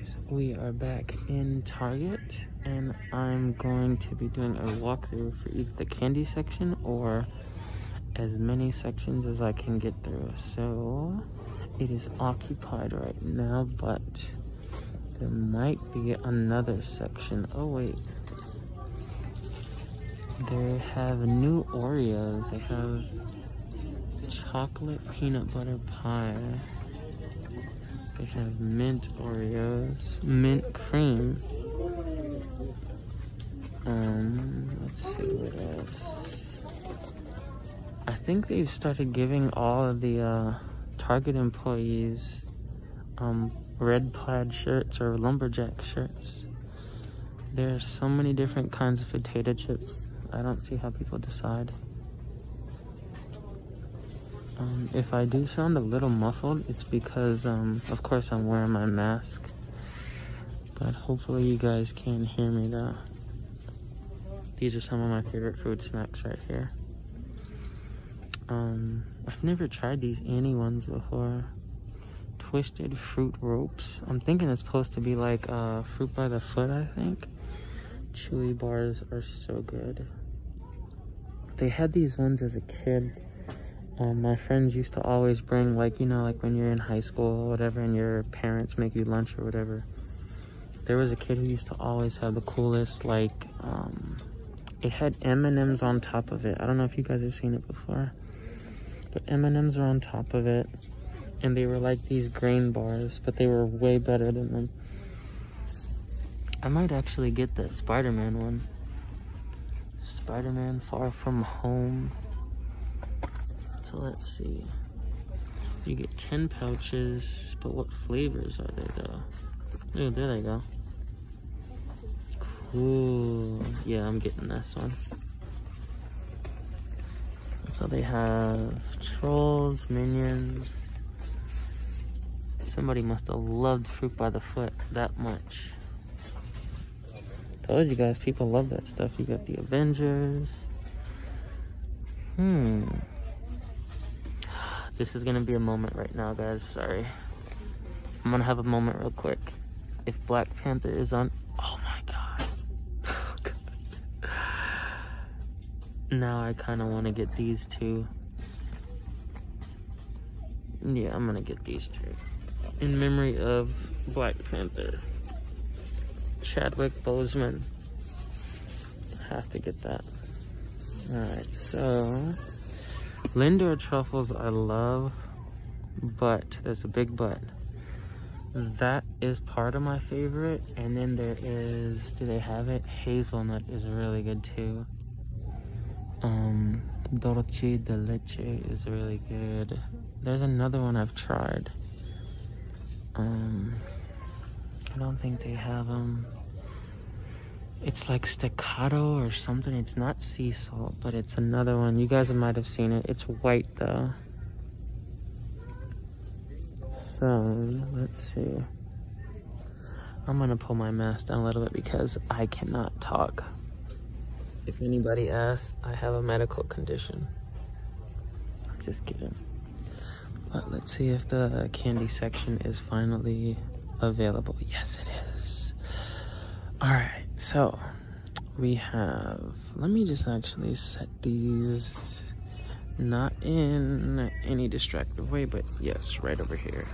guys, we are back in Target and I'm going to be doing a walkthrough for either the candy section or as many sections as I can get through. So it is occupied right now, but there might be another section. Oh wait. They have new Oreos. They have chocolate peanut butter pie. They have mint Oreos, mint cream. Um, let's see what else. I think they've started giving all of the uh, Target employees um, red plaid shirts or lumberjack shirts. There's so many different kinds of potato chips. I don't see how people decide. Um, if I do sound a little muffled, it's because, um, of course, I'm wearing my mask. But hopefully you guys can hear me though. These are some of my favorite food snacks right here. Um, I've never tried these any ones before. Twisted fruit ropes. I'm thinking it's supposed to be like uh, fruit by the foot, I think. Chewy bars are so good. They had these ones as a kid um, my friends used to always bring like you know like when you're in high school or whatever and your parents make you lunch or whatever. There was a kid who used to always have the coolest like um, it had m&ms on top of it. I don't know if you guys have seen it before but m&ms are on top of it and they were like these grain bars but they were way better than them. I might actually get that spider-man one. Spider-man far from home so let's see. You get 10 pouches, but what flavors are there though? Oh, there they go. Cool. Yeah, I'm getting this one. So they have trolls, minions. Somebody must have loved Fruit by the Foot that much. Told you guys, people love that stuff. You got the Avengers. Hmm. This is gonna be a moment right now, guys. Sorry. I'm gonna have a moment real quick. If Black Panther is on, oh my god. now I kind of want to get these two. Yeah, I'm gonna get these two. In memory of Black Panther. Chadwick Boseman. Have to get that. Alright, so Lindor truffles I love, but there's a big but. That is part of my favorite, and then there is, do they have it? Hazelnut is really good too. Um, Dolce de Leche is really good. There's another one I've tried. Um, I don't think they have them. It's like staccato or something. It's not sea salt, but it's another one. You guys might have seen it. It's white though. So, let's see. I'm gonna pull my mask down a little bit because I cannot talk. If anybody asks, I have a medical condition. I'm just kidding. But let's see if the candy section is finally available. Yes, it is. All right. So we have, let me just actually set these not in any distractive way, but yes, right over here.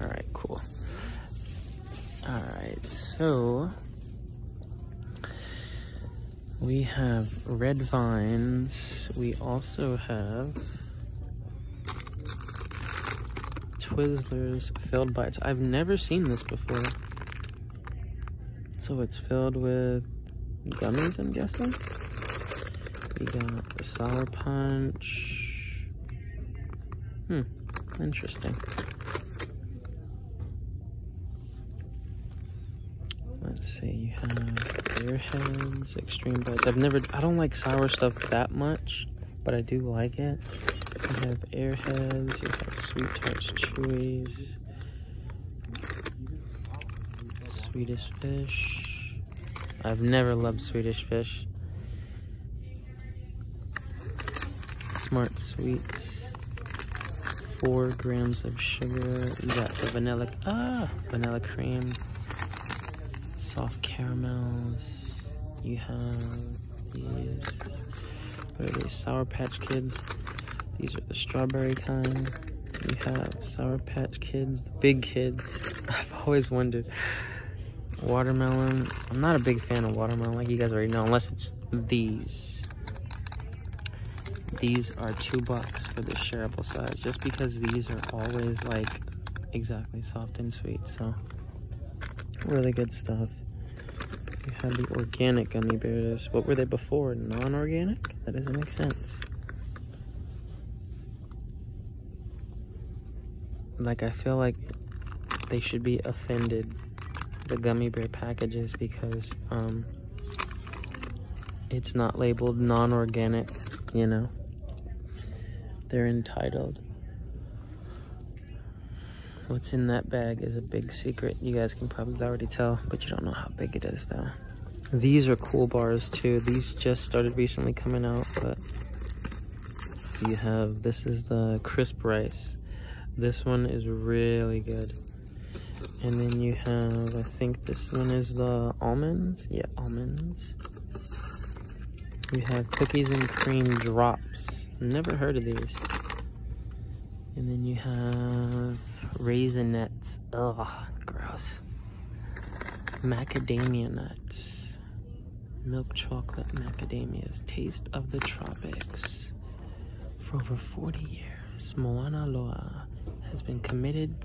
All right, cool. All right, so we have red vines. We also have Twizzlers filled bites. I've never seen this before. So it's filled with gummies, I'm guessing. We got sour punch. Hmm, interesting. Let's see, you have Airheads, Extreme Bites. I've never, I don't like sour stuff that much, but I do like it. You have Airheads, you have Sweet Tarts Chewies, Swedish fish. I've never loved Swedish fish. Smart sweets. four grams of sugar. You got the vanilla, ah, vanilla cream, soft caramels. You have these, what are these, Sour Patch Kids. These are the strawberry kind. You have Sour Patch Kids, the big kids. I've always wondered. Watermelon. I'm not a big fan of watermelon, like you guys already know, unless it's these. These are two bucks for the shareable size, just because these are always like exactly soft and sweet. So, really good stuff. You have the organic gummy bears. What were they before? Non-organic? That doesn't make sense. Like, I feel like they should be offended, the gummy bear packages, because um, it's not labeled non-organic, you know? They're entitled. What's in that bag is a big secret. You guys can probably already tell, but you don't know how big it is though. These are cool bars too. These just started recently coming out, but so you have, this is the crisp rice. This one is really good. And then you have, I think this one is the almonds. Yeah, almonds. You have cookies and cream drops. Never heard of these. And then you have Raisinets. Ugh, gross. Macadamia nuts. Milk chocolate macadamias. Taste of the tropics. For over 40 years, Mauna Loa has been committed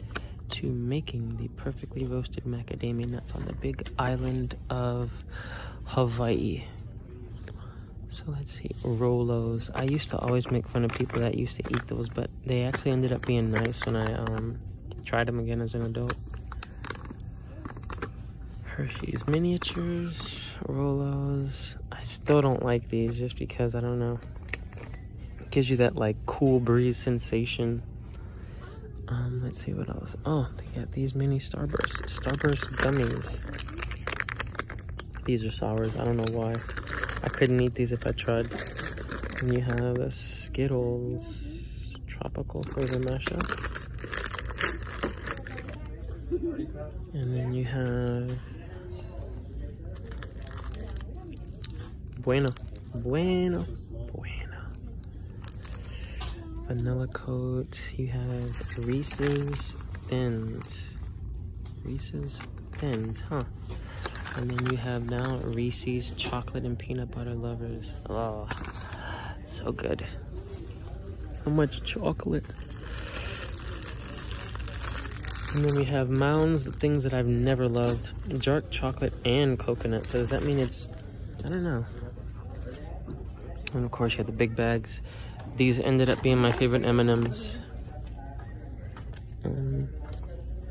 to making the perfectly roasted macadamia nuts on the big island of Hawaii. So let's see, Rolos. I used to always make fun of people that used to eat those, but they actually ended up being nice when I um, tried them again as an adult. Hershey's miniatures, Rolos. I still don't like these just because I don't know. It gives you that like cool breeze sensation. Um, let's see what else. Oh, they got these mini Starburst, Starburst gummies. These are sours. I don't know why. I couldn't eat these if I tried. And you have a Skittles tropical flavor mashup. And then you have Bueno. Bueno. Bueno. Vanilla coat. You have Reese's Thins. Reese's Thins, huh? And then you have now Reese's chocolate and peanut butter lovers. Oh, so good. So much chocolate. And then we have Mounds, the things that I've never loved. Dark chocolate and coconut. So does that mean it's, I don't know. And of course you have the big bags. These ended up being my favorite M&Ms. Um,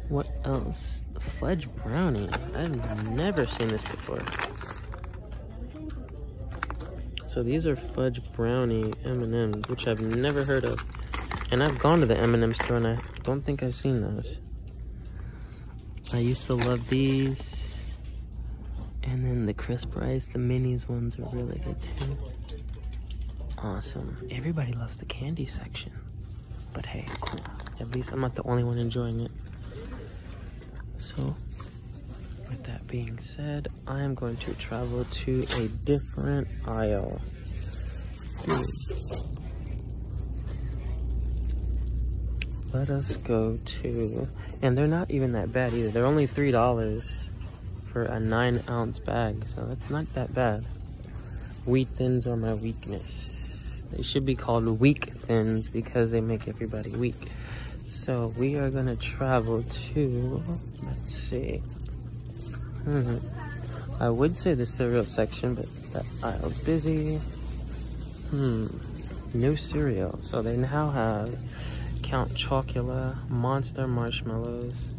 what else? Fudge brownie. I've never seen this before. So these are fudge brownie M&Ms, which I've never heard of. And I've gone to the M&M store and I don't think I've seen those. I used to love these. And then the crisp rice, the minis ones are really good too. Awesome. Everybody loves the candy section. But hey, cool. At least I'm not the only one enjoying it. So, with that being said, I am going to travel to a different aisle. Let us go to, and they're not even that bad either. They're only $3 for a nine ounce bag, so that's not that bad. Wheat thins are my weakness. They should be called weak thins because they make everybody weak. So we are gonna travel to, let's see. Hmm. I would say the cereal section, but that aisle's busy. Hmm. No cereal. So they now have Count Chocula, Monster Marshmallows,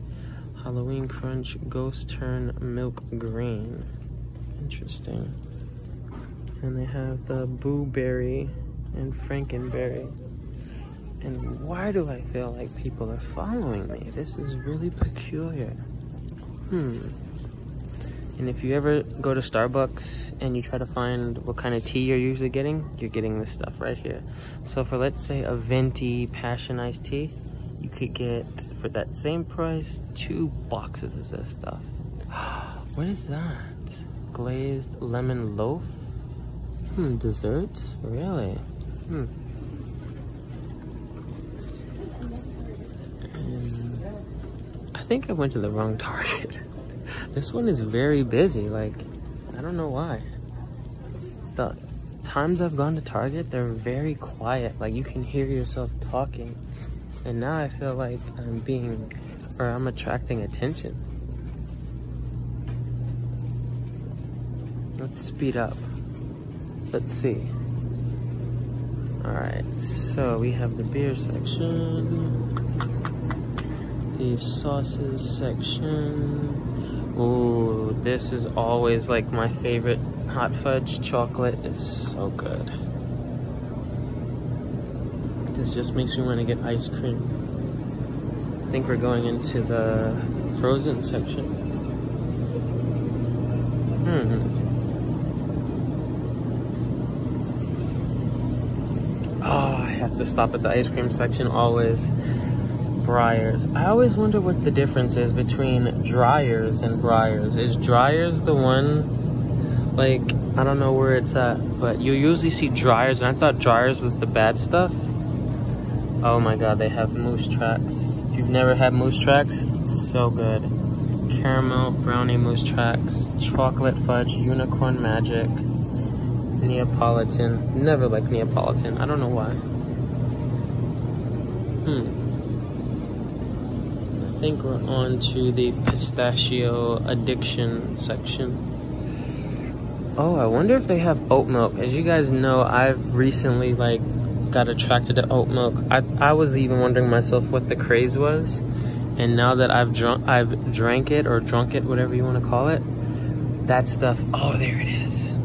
Halloween Crunch, Ghost Turn Milk Green. Interesting. And they have the Boo Berry and Frankenberry. And why do I feel like people are following me? This is really peculiar. Hmm. And if you ever go to Starbucks and you try to find what kind of tea you're usually getting, you're getting this stuff right here. So for let's say a venti passion iced tea, you could get for that same price two boxes of this stuff. what is that? Glazed lemon loaf? Hmm, desserts? Really? Hmm. I think I went to the wrong Target. this one is very busy. Like, I don't know why. The times I've gone to Target, they're very quiet. Like, you can hear yourself talking. And now I feel like I'm being, or I'm attracting attention. Let's speed up. Let's see. Alright, so we have the beer section, the sauces section. Ooh, this is always like my favorite hot fudge chocolate is so good. This just makes me want to get ice cream. I think we're going into the frozen section. Hmm. Oh, I have to stop at the ice cream section always. Breyers. I always wonder what the difference is between Dreyer's and Breyers. Is Dreyer's the one, like, I don't know where it's at, but you usually see Dreyer's, and I thought Dreyer's was the bad stuff. Oh my god, they have Moose Tracks. If you've never had Moose Tracks, it's so good. Caramel, brownie Moose Tracks, chocolate fudge, unicorn magic, Neapolitan. Never like Neapolitan. I don't know why. Hmm. I think we're on to the pistachio addiction section. Oh, I wonder if they have oat milk. As you guys know, I've recently like got attracted to oat milk. I, I was even wondering myself what the craze was. And now that I've drunk, I've drank it or drunk it, whatever you want to call it, that stuff. Oh, there it is.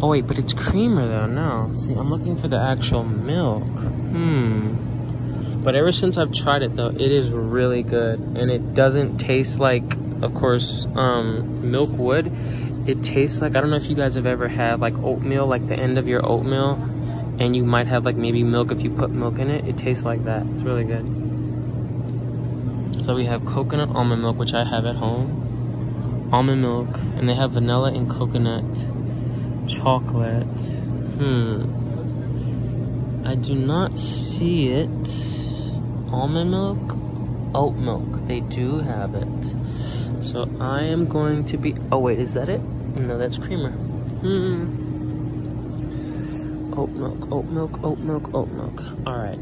Oh wait, but it's creamer though. No, see, I'm looking for the actual milk. Hmm. But ever since I've tried it though, it is really good, and it doesn't taste like, of course, um, milk would. It tastes like I don't know if you guys have ever had like oatmeal, like the end of your oatmeal and you might have like maybe milk if you put milk in it. It tastes like that. It's really good. So we have coconut almond milk, which I have at home. Almond milk, and they have vanilla and coconut chocolate. Hmm. I do not see it. Almond milk, oat milk. They do have it. So I am going to be. Oh wait, is that it? No, that's creamer. Hmm oat milk, oat milk, oat milk, oat milk. All right,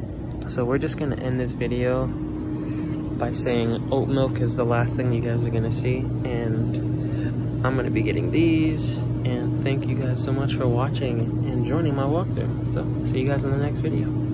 so we're just gonna end this video by saying oat milk is the last thing you guys are gonna see, and I'm gonna be getting these, and thank you guys so much for watching and joining my walkthrough. So, see you guys in the next video.